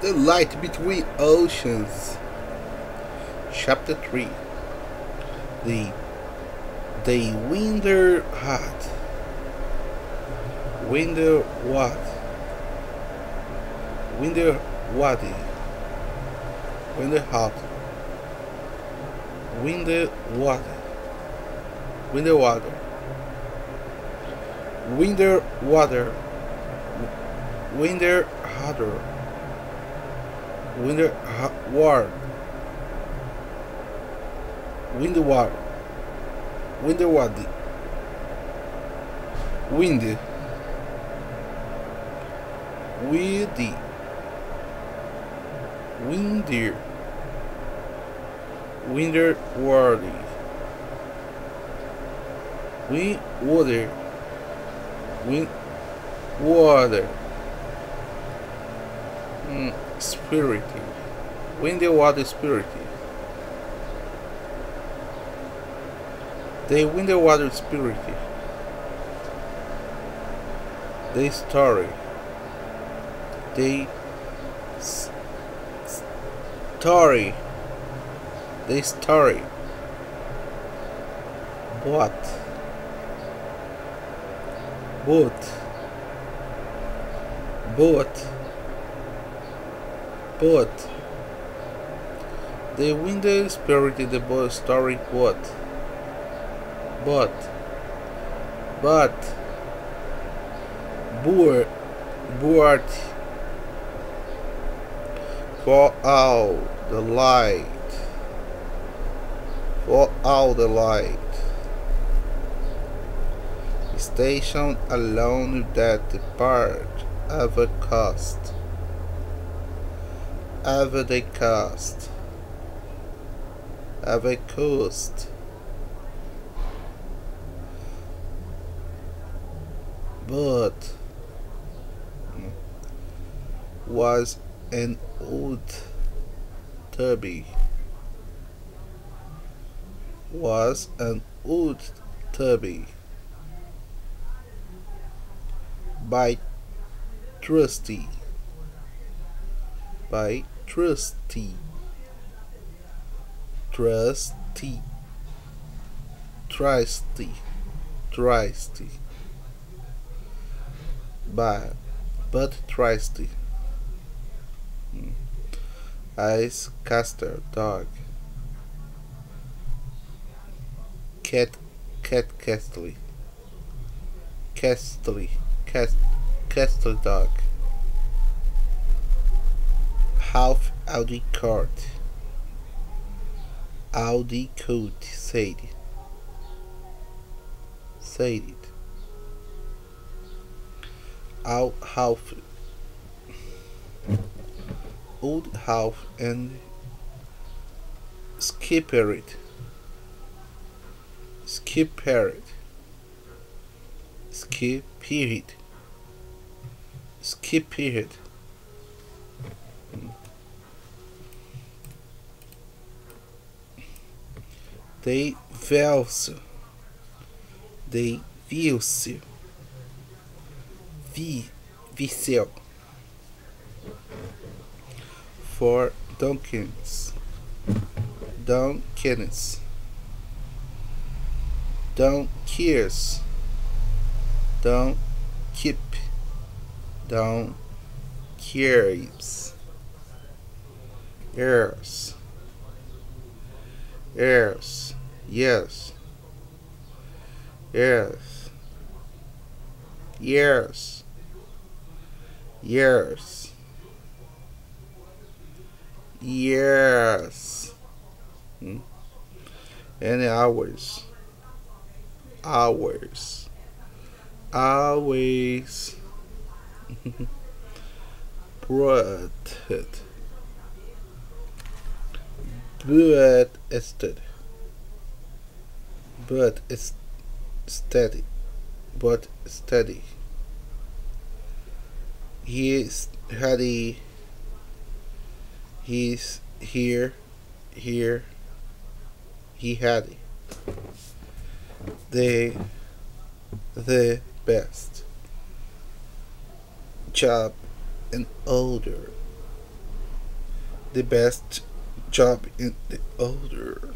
The Light Between Oceans. Chapter 3 The The Winter Hat. Winter what? Winter Wadi. Winter Hat. Winter Water. Winter Water. Winter Water. Winter Harder. Winter Ward. Winter Ward. Winter Wadi. Wind. Weedy. Windy. Winter Wardy. Wind water. Wind water. Mm, spirit. Windy water spirit. they The winter water spirit. The story. The s- story. The story. What? What? What? But the winter spirit in the boy story what? But but board board for out the light. For out the light. Station alone that depart ever cost ever they cast ever coast but hmm, was an old tubby. Was an old tubby. By trusty. By trusty. Trusty. Trusty. Trusty. By but trusty. Hmm. Ice caster dog. Cat cat castly castly cast castle dog half Audi cart. Audi coat said said it. Out half old half and skipper it. Skipper it. Skip skip period they velse they viu-se for Dunkins Dunkins cares Don't keep Don't cares Yes Yes Yes Yes Yes Yes Yes. Hmm? And. Hours. Always. Bread. But steady. But it's steady. But steady. He is ready. He's here, here. He had. The, the best job in older the best job in the order.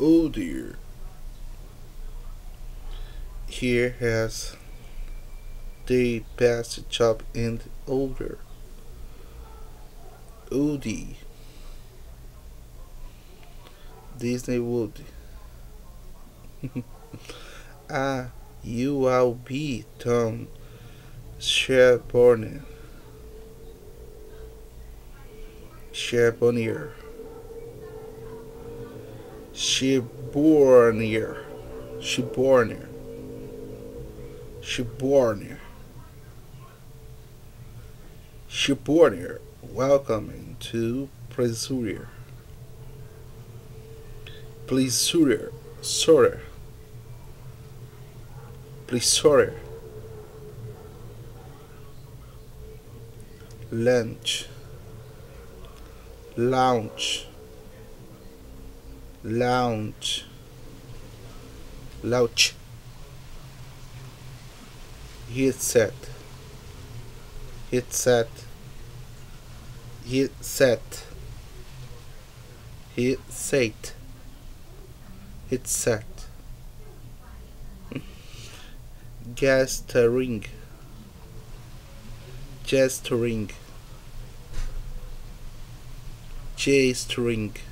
Oh dear. Here has the best job in the order. Woody. Disney Woody. ah, you will be Tom Charbonnier. Charbonnier. Charbonnier. Charbonnier. Charbonnier. Charbonnier. Welcome to Pleasure. Pleasure. Sorry. Pleasure. Lunch. Lounge. Lounge. Lounge. Headset. Headset. Headset. Headset. Headset. Gesturing. Gesturing. Gesturing.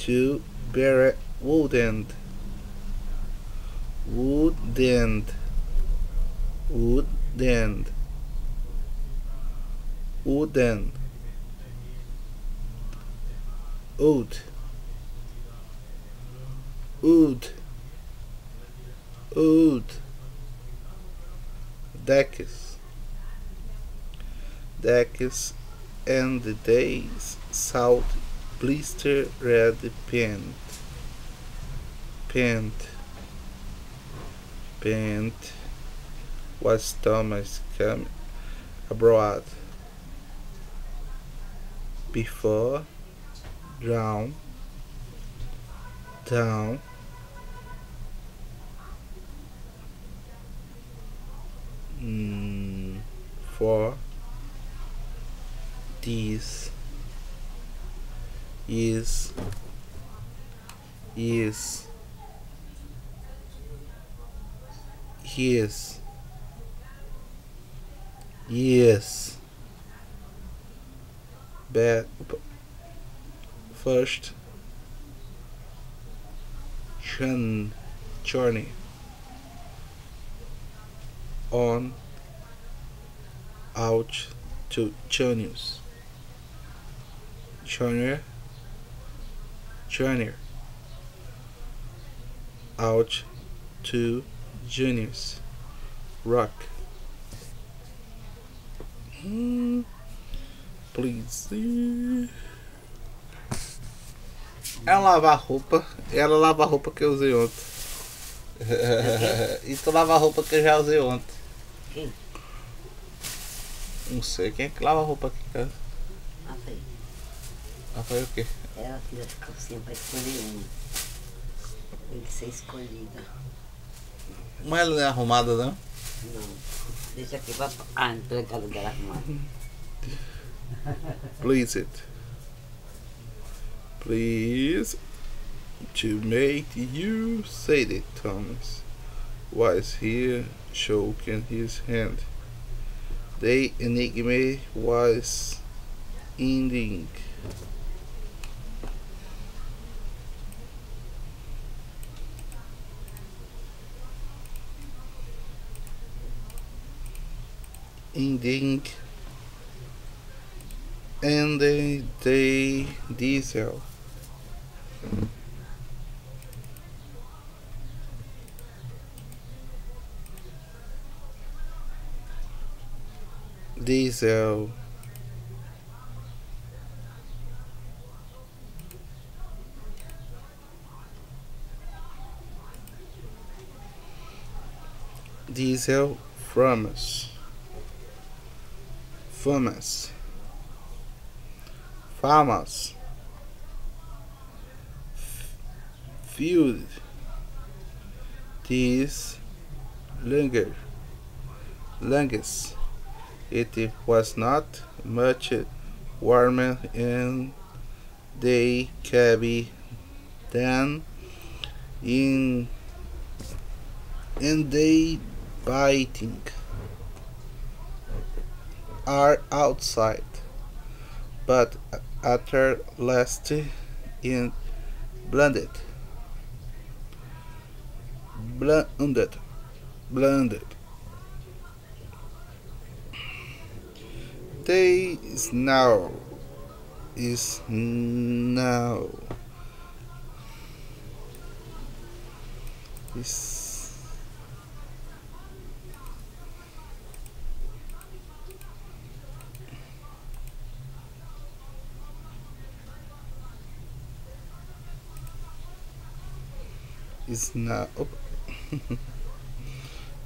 To bear wooden. Wooden. Wooden. Wooden. Wood. Wood. Wood. Decks. Decks and the days salt blister red paint. Paint. Paint. Was Thomas come abroad before drown down mm, for this is is yes yes bad first chun journey on out to Chonius. Journey journey out to Junius Rock. Hmm. Please. Ela lava a roupa. Ela lava a roupa que eu usei ontem. lava a roupa que eu já usei ontem. Quem? Não sei quem é que lava a roupa aqui em casa. Ah, foi. Ah, o quê? Ela fez as calcinhas pra escolher uma. Tem que ser escolhida. Mas ela não é arrumada não? Não. Deixa aqui pra a empregada dela arrumar. Please it. Please to make you say it, Thomas was here shaking his hand. The enigma was ending. Ending and they, they diesel. Diesel. Diesel Framus. Famas. Farmers. Field. These longer. Longest. It was not much warmer in the cabin than in in the biting are outside, but after last in blended, blended, blended. They is now. Is now. Is is now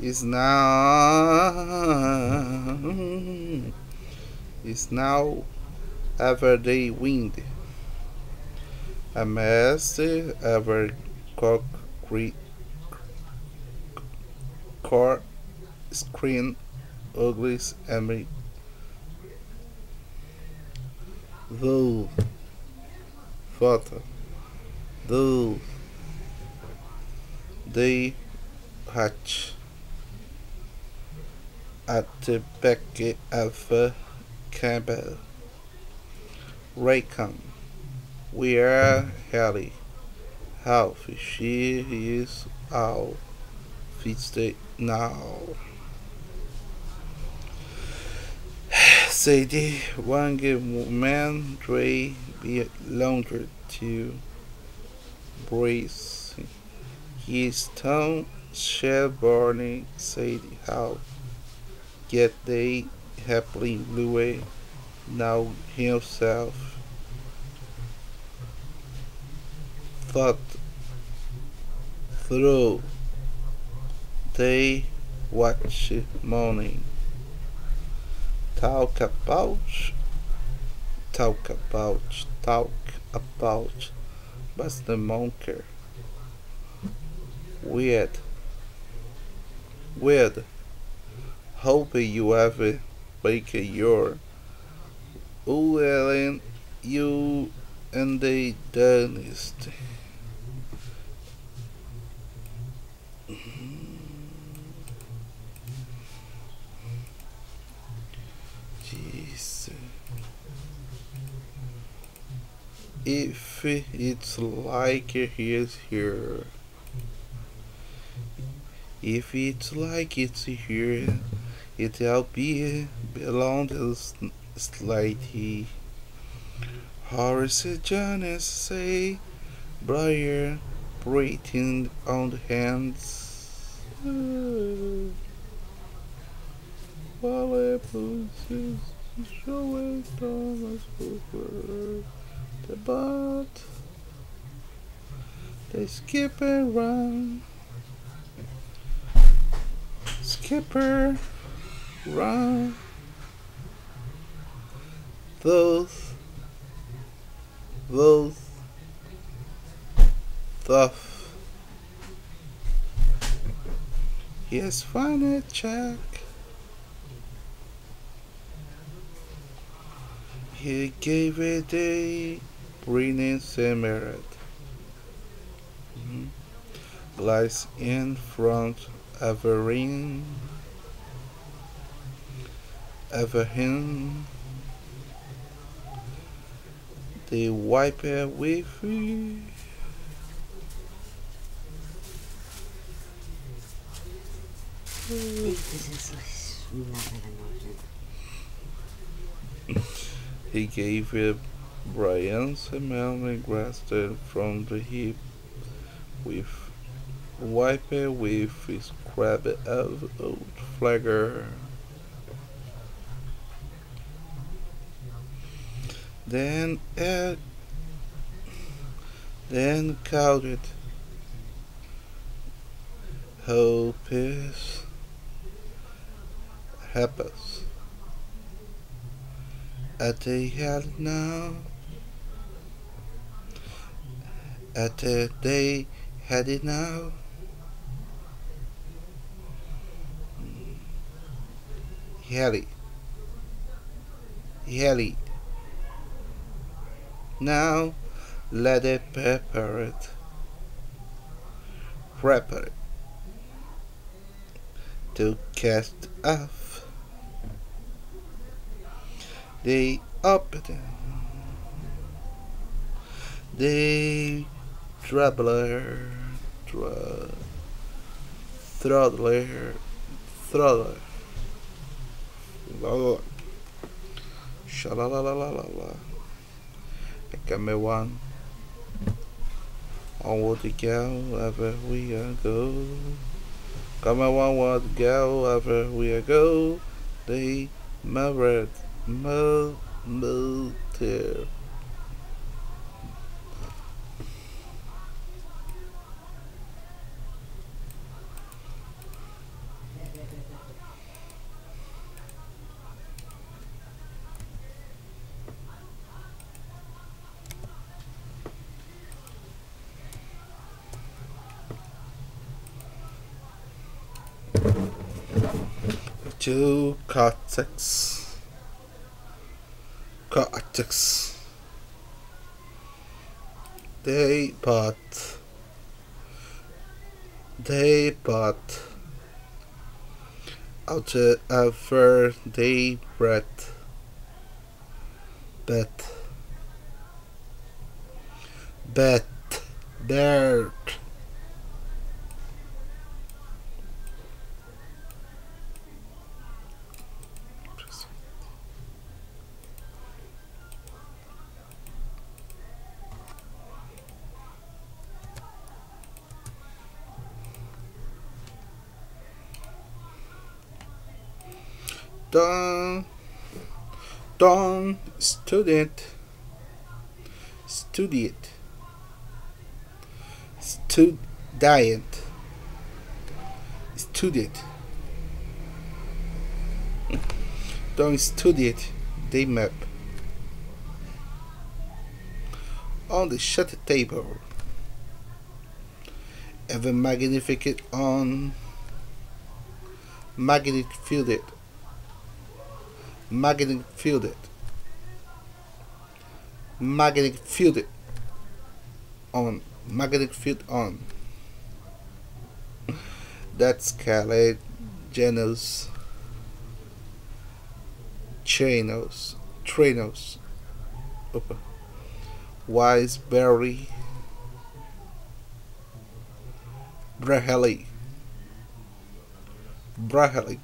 is now is now ever the wind. A mast ever cock core screen uglies and though photo. Though they hatch at the back of a Campbell. Raycon. We are healthy. Healthy. She is our feasted now. Sadie one man Dre be longer to brace his tongue shell burning Sadie how yet they happily Louis now himself. Thought through they watch morning. Talk about talk about talk about but the monker weird weird hope you ever make your Ellen you and the dentist. If it's like he's here if it's like it's here it'll be belong to slightly. Horace Jonas say Briar breathing on the hands. While I poses showing Thomas over the butt. They skip around Skipper, run. Those, those, stuff. Yes, find check. He gave it a brilliant emerald. Mm-hmm. Glass in front Everine, Everhin, the wiper with he gave it Brian's melon grasped it from the hip with wipe it with his crab of old flagger. Then add, then it. hope is happens. At the head now, at the day headed now. Harry Heli. Now let it prepare it. Prepare it to cast off the up the troubler tr- throttler throttler Lord. Sha-la-la-la-la-la-la. Got me one. Onward to go, wherever we are go. Got me one, word to go, wherever we are go. They married, mo, Two cortex. Cortex. They part. They part. Out ever they breath. Bet. Bet. Dirt. Don, Don, student, student, student, student. Don student, they map on the shut table. Ever magnificent on magnetic fielded magnetic fielded magnetic fielded on. Magnetic field on. That's Calais Genos Chanos Tranos Wiseberry. Braheli. Braheli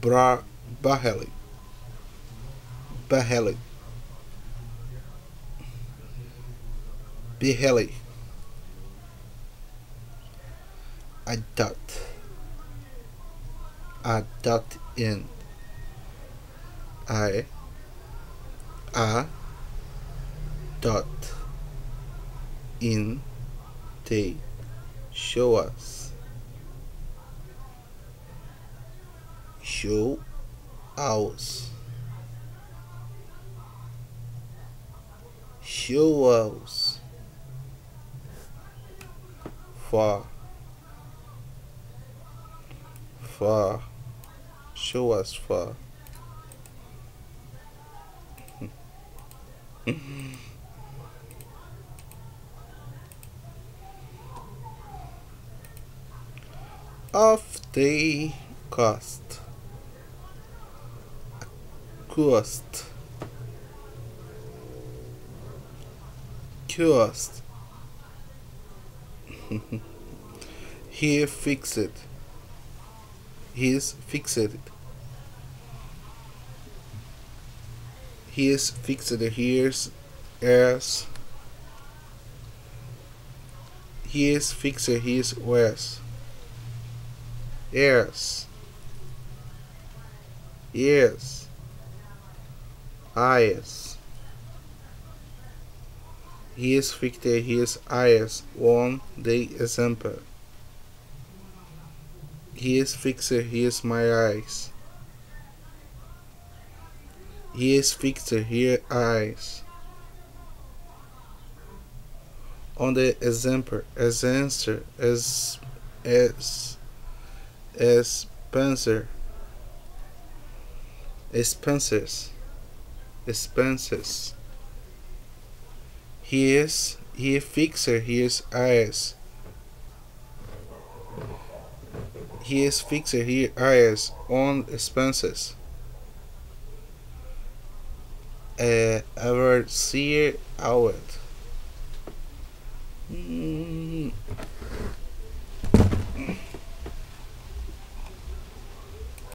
Bra Baheli. Baheli. Dot I dot in. I. A. Dot. In. They show us show us show us far. Far. Show us far. Of the cost cost cost here fix it. Here's fix it. Here's fix it. Here's as here's fix it. Here's where's yes yes IS Here's Victor, here's IS, one day example. Here's fixer, here's my eyes. Here's fixer, here eyes. On the example, as answer, as as as Spencer. expenses expenses. He is he fixer he is eyes he is fixer he eyes on expenses. Uh, overseer out mm,